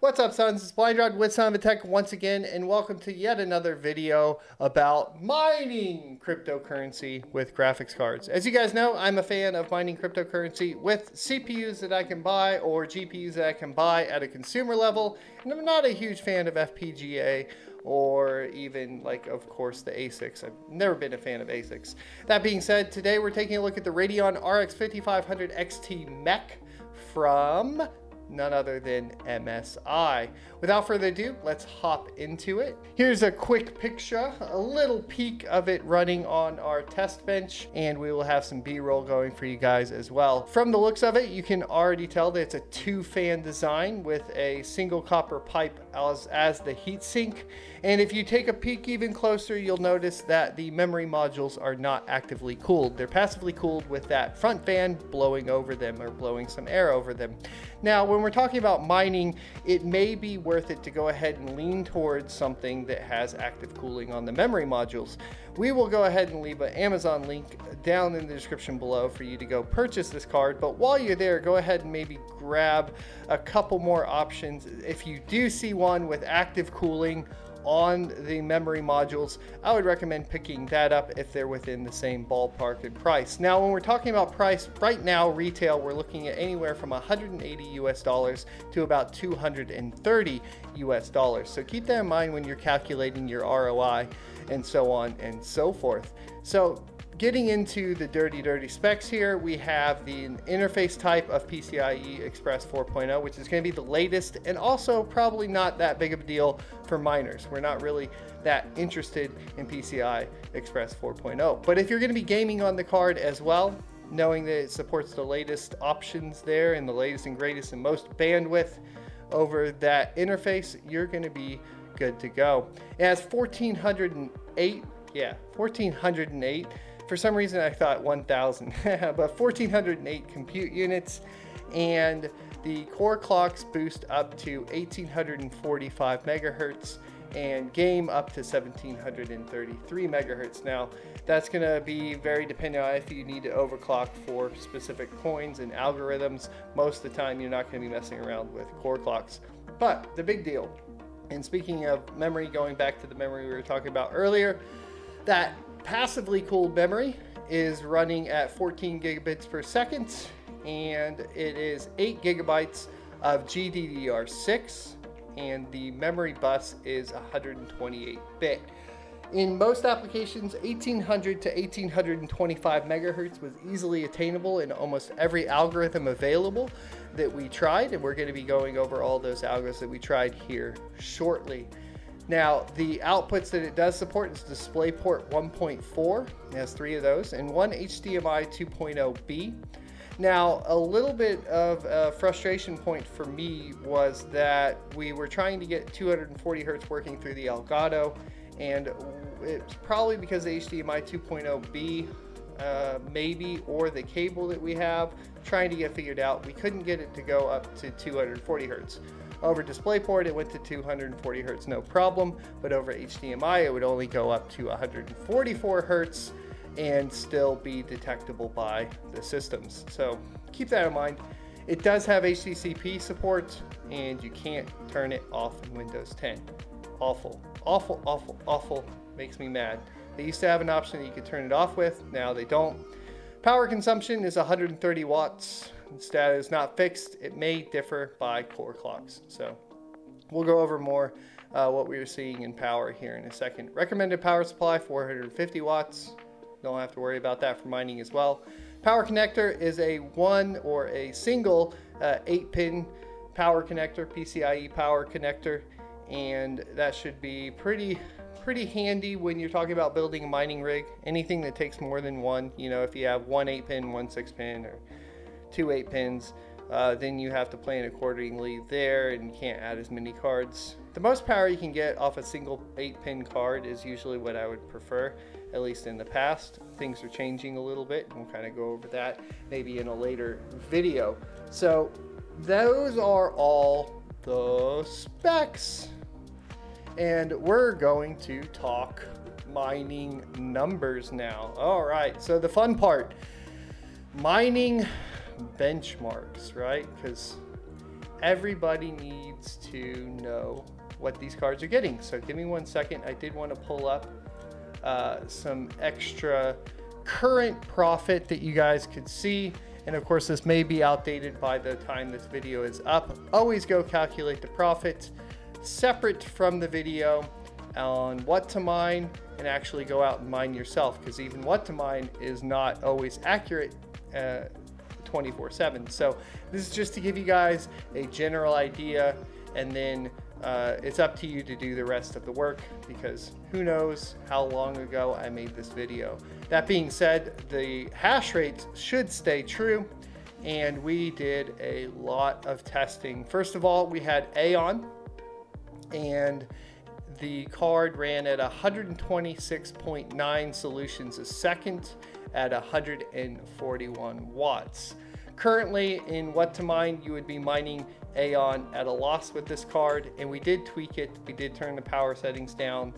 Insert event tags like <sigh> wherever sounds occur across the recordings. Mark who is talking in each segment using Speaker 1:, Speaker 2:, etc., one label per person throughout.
Speaker 1: What's up, sons? It's Blind Run with Son of a Tech once again, and welcome to yet another video about mining cryptocurrency with graphics cards. As you guys know, I'm a fan of mining cryptocurrency with CPUs that I can buy or GPUs that I can buy at a consumer level, and I'm not a huge fan of FPGA or even like of course the ASICs. I've never been a fan of ASICs. That being said, today we're taking a look at the Radeon RX 5500 XT Mech from none other than MSI. Without further ado, let's hop into it. Here's a quick picture, a little peek of it running on our test bench, and we will have some B-roll going for you guys as well. From the looks of it, you can already tell that it's a two-fan design with a single copper pipe as, as the heatsink. And if you take a peek even closer, you'll notice that the memory modules are not actively cooled. They're passively cooled with that front fan blowing over them or blowing some air over them. Now, when we're talking about mining, it may be worth it to go ahead and lean towards something that has active cooling on the memory modules. We will go ahead and leave an Amazon link down in the description below for you to go purchase this card. But while you're there, go ahead and maybe grab a couple more options. If you do see one with active cooling on the memory modules, I would recommend picking that up if they're within the same ballpark in price. Now, when we're talking about price, right now, retail, we're looking at anywhere from 180 US dollars to about 230 US dollars. So keep that in mind when you're calculating your ROI and so on and so forth. So getting into the dirty, dirty specs here, we have the interface type of PCIe Express 4.0, which is going to be the latest and also probably not that big of a deal for miners. We're not really that interested in PCI Express 4.0. But if you're going to be gaming on the card as well, knowing that it supports the latest options there and the latest and greatest and most bandwidth over that interface, you're going to be good to go. It has 1408, yeah, 1408 for some reason I thought 1000, <laughs> but 1408 compute units and the core clocks boost up to 1845 megahertz and game up to 1733 megahertz. Now, that's going to be very dependent on if you need to overclock for specific coins and algorithms. Most of the time, you're not going to be messing around with core clocks. But the big deal, and speaking of memory, going back to the memory we were talking about earlier, that passively cooled memory is running at 14 gigabits per second and it is 8 gigabytes of GDDR6 and the memory bus is 128 bit. In most applications, 1800 to 1825 megahertz was easily attainable in almost every algorithm available that we tried, and we're going to be going over all those algos that we tried here shortly. Now, the outputs that it does support is DisplayPort 1.4, it has three of those, and one HDMI 2.0B. Now, a little bit of a frustration point for me was that we were trying to get 240 hertz working through the Elgato, and it's probably because the HDMI 2.0B uh, maybe, or the cable that we have, trying to get figured out. We couldn't get it to go up to 240 hertz. Over DisplayPort, it went to 240 hertz, no problem, but over HDMI, it would only go up to 144 hertz and still be detectable by the systems. So keep that in mind. It does have HDCP support, and you can't turn it off in Windows 10. Awful, awful, awful, awful. Makes me mad. They used to have an option that you could turn it off with, now they don't. Power consumption is 130 watts status is not fixed. It may differ by core clocks. So we'll go over more uh, what we are seeing in power here in a second. Recommended power supply 450 watts. Don't have to worry about that for mining as well. Power connector is a one or a single uh, 8 pin power connector, PCIe power connector, and that should be pretty pretty handy when you're talking about building a mining rig. Anything that takes more than one, you know, if you have one 8 pin, one 6 pin, or two 8 pins. Uh, then you have to plan accordingly there and you can't add as many cards. The most power you can get off a single 8 pin card is usually what I would prefer, at least in the past. Things are changing a little bit and we'll kind of go over that maybe in a later video. So those are all the specs. And we're going to talk mining numbers now. All right, so the fun part. mining benchmarks, right? Because everybody needs to know what these cards are getting. So give me one second. I did want to pull up uh, some extra current profit that you guys could see. And of course, this may be outdated by the time this video is up. Always go calculate the profit separate from the video on what to mine and actually go out and mine yourself because even what to mine is not always accurate uh, 24 7. So this is just to give you guys a general idea and then uh, it's up to you to do the rest of the work because who knows how long ago I made this video. That being said, the hash rate should stay true and we did a lot of testing. First of all, we had Aeon and the card ran at 126.9 solutions a second at 141 watts. Currently in what to mine, you would be mining Aeon at a loss with this card, and we did tweak it. We did turn the power settings down,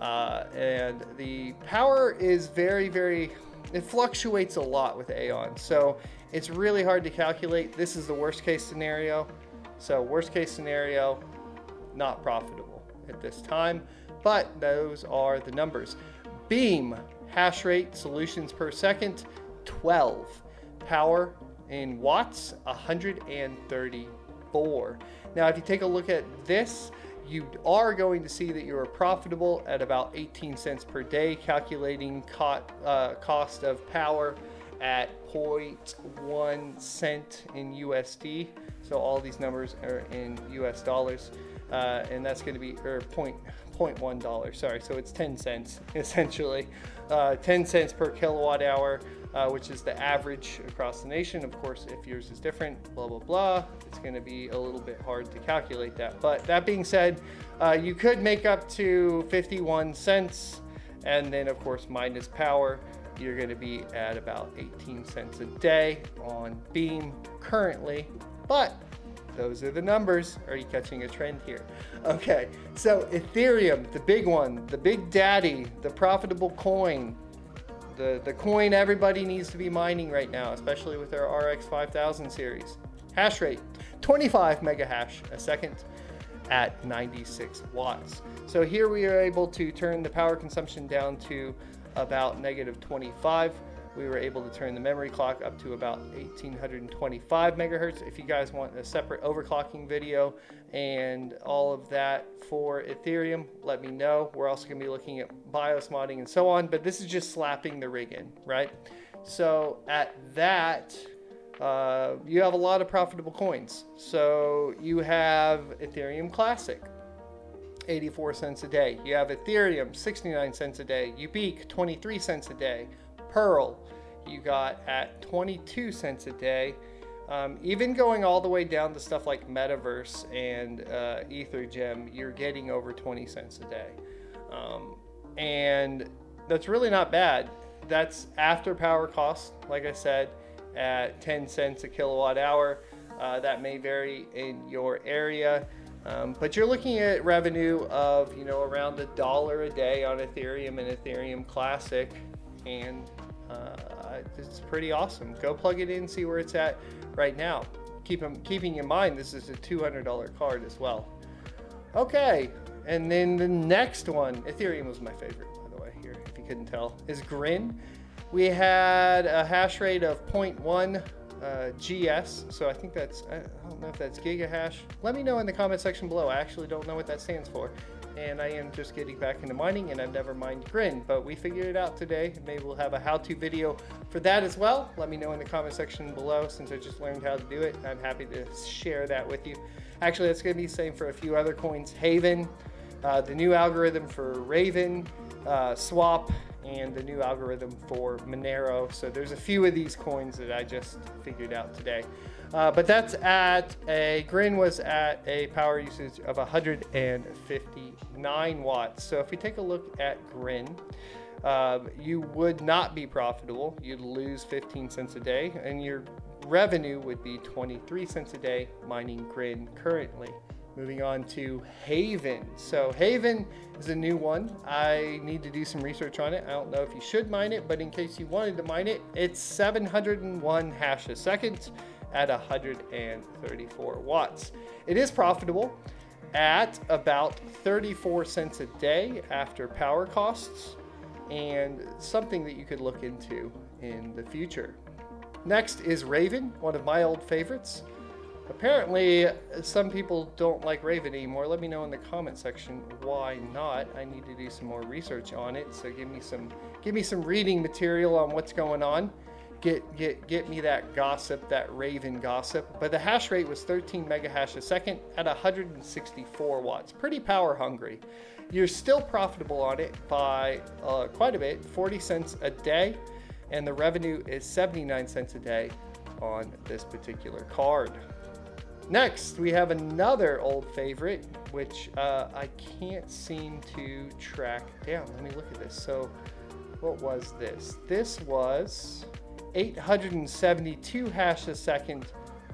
Speaker 1: uh, and the power is very, very, it fluctuates a lot with Aeon. So it's really hard to calculate. This is the worst case scenario. So worst case scenario, not profitable at this time, but those are the numbers. Beam, hash rate, solutions per second, 12. Power, in watts, 134. Now, if you take a look at this, you are going to see that you are profitable at about 18 cents per day, calculating co uh, cost of power at 0.1 cent in USD. So all these numbers are in US dollars, uh, and that's going to be or point, 0.1 dollar. Sorry, so it's 10 cents <laughs> essentially, uh, 10 cents per kilowatt hour uh, which is the average across the nation. Of course, if yours is different, blah, blah, blah, it's going to be a little bit hard to calculate that. But that being said, uh, you could make up to 51 cents. And then, of course, minus power, you're going to be at about 18 cents a day on Beam currently. But those are the numbers. Are you catching a trend here? Okay, so Ethereum, the big one, the big daddy, the profitable coin, the, the coin everybody needs to be mining right now, especially with our RX 5000 series. Hash rate, 25 mega hash a second at 96 watts. So here we are able to turn the power consumption down to about negative 25 we were able to turn the memory clock up to about 1825 megahertz. If you guys want a separate overclocking video and all of that for Ethereum, let me know. We're also gonna be looking at BIOS modding and so on, but this is just slapping the rig in, right? So at that, uh, you have a lot of profitable coins. So you have Ethereum Classic, 84 cents a day. You have Ethereum, 69 cents a day. Ubique, 23 cents a day. Pirl, you got at 22 cents a day. Um, even going all the way down to stuff like Metaverse and uh, EtherGem, you're getting over 20 cents a day. Um, and that's really not bad. That's after power cost, like I said, at 10 cents a kilowatt hour. Uh, that may vary in your area. Um, but you're looking at revenue of, you know, around a dollar a day on Ethereum and Ethereum Classic. And uh, it's pretty awesome. Go plug it in, see where it's at right now. Keep them, keeping in mind this is a $200 card as well. Okay, and then the next one, Ethereum was my favorite, by the way, here, if you couldn't tell, is Grin. We had a hash rate of 0.1 uh, GS, so I think that's, I don't know if that's gigahash. Let me know in the comment section below. I actually don't know what that stands for and I am just getting back into mining and I've never mined Grin, but we figured it out today. Maybe we'll have a how-to video for that as well. Let me know in the comment section below since I just learned how to do it. I'm happy to share that with you. Actually, that's going to be the same for a few other coins. Haven, uh, the new algorithm for Raven, uh, Swap, and the new algorithm for Monero. So there's a few of these coins that I just figured out today. Uh, but that's at a, Grin was at a power usage of 159 watts. So if we take a look at Grin, um, you would not be profitable. You'd lose 15 cents a day and your revenue would be 23 cents a day mining Grin currently. Moving on to Haven. So Haven is a new one. I need to do some research on it. I don't know if you should mine it, but in case you wanted to mine it, it's 701 hash a second at 134 watts. It is profitable at about 34 cents a day after power costs and something that you could look into in the future. Next is Raven, one of my old favorites. Apparently, some people don't like Raven anymore. Let me know in the comment section why not. I need to do some more research on it. So give me some give me some reading material on what's going on. Get get get me that gossip, that Raven gossip. But the hash rate was 13 megahash a second at 164 watts. Pretty power hungry. You're still profitable on it by uh, quite a bit, 40 cents a day, and the revenue is 79 cents a day on this particular card. Next, we have another old favorite, which uh, I can't seem to track down. Let me look at this. So, what was this? This was 872 hash a second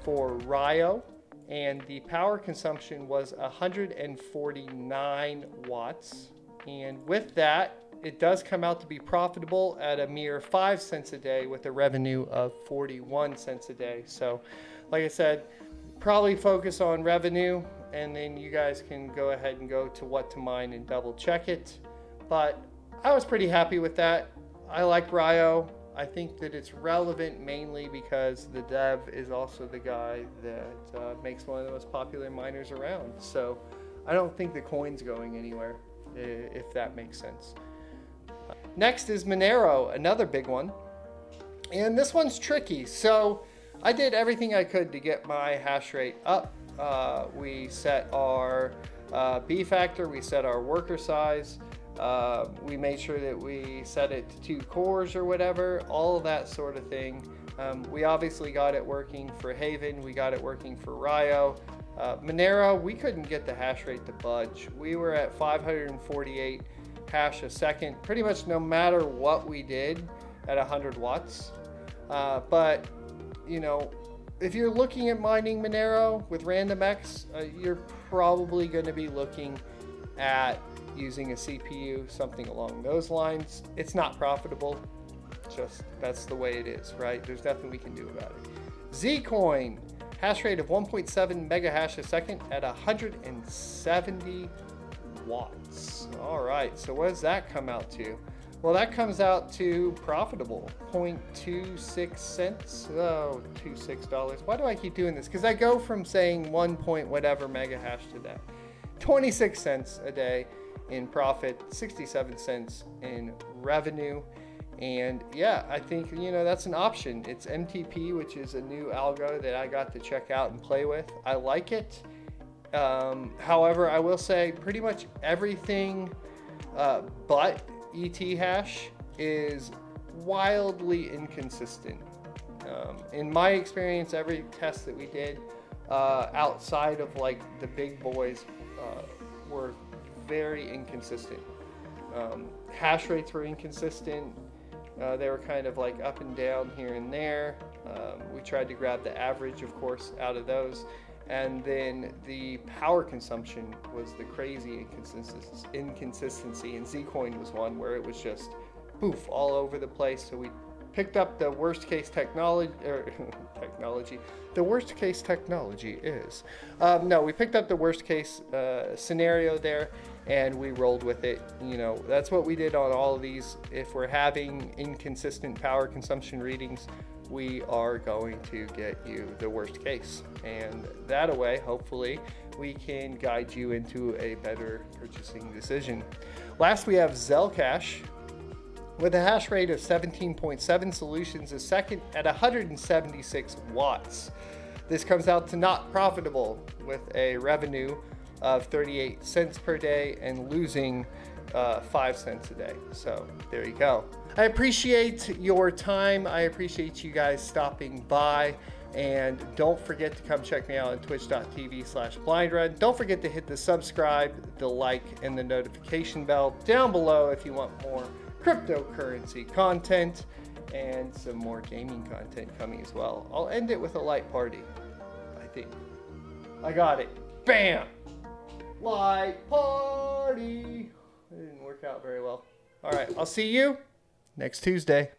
Speaker 1: for Ryo, and the power consumption was 149 watts. And with that, it does come out to be profitable at a mere 5 cents a day with a revenue of 41 cents a day. So, like I said, probably focus on revenue and then you guys can go ahead and go to what to mine and double check it. But I was pretty happy with that. I like Ryo. I think that it's relevant mainly because the dev is also the guy that uh, makes one of the most popular miners around. So I don't think the coin's going anywhere, if that makes sense. Next is Monero, another big one. And this one's tricky. So I did everything I could to get my hash rate up. Uh, we set our uh, B factor, we set our worker size, uh, we made sure that we set it to two cores or whatever, all that sort of thing. Um, we obviously got it working for Haven, we got it working for Ryo. Uh, Monero, we couldn't get the hash rate to budge. We were at 548 hash a second, pretty much no matter what we did at 100 watts. Uh, but you know, if you're looking at mining Monero with RandomX, uh, you're probably going to be looking at using a CPU, something along those lines. It's not profitable. Just that's the way it is, right? There's nothing we can do about it. Zcoin, hash rate of 1.7 megahash a second at 170 watts. All right, so what does that come out to? Well, that comes out to profitable, 0.26 cents. Oh, $26. Why do I keep doing this? Because I go from saying 1 point whatever mega hash to that. 26 cents a day in profit, 67 cents in revenue. And yeah, I think, you know, that's an option. It's MTP, which is a new algo that I got to check out and play with. I like it. Um, however, I will say pretty much everything uh, but ET hash is wildly inconsistent. Um, in my experience, every test that we did uh, outside of like the big boys uh, were very inconsistent. Um, hash rates were inconsistent. Uh, they were kind of like up and down here and there. Um, we tried to grab the average, of course, out of those. And then the power consumption was the crazy inconsistency. And Zcoin was one where it was just poof all over the place. So we picked up the worst case technology or <laughs> technology the worst case technology is um, no we picked up the worst case uh, scenario there and we rolled with it you know that's what we did on all of these if we're having inconsistent power consumption readings we are going to get you the worst case. And that way, hopefully, we can guide you into a better purchasing decision. Last, we have Zelcash with a hash rate of 17.7 solutions a second at 176 watts. This comes out to not profitable with a revenue of 38 cents per day and losing uh, 5 cents a day. So there you go. I appreciate your time. I appreciate you guys stopping by. And don't forget to come check me out on twitch.tv slash blindrun. Don't forget to hit the subscribe, the like, and the notification bell down below if you want more cryptocurrency content and some more gaming content coming as well. I'll end it with a light party, I think. I got it. Bam! Light party. It didn't work out very well. All right, I'll see you next Tuesday.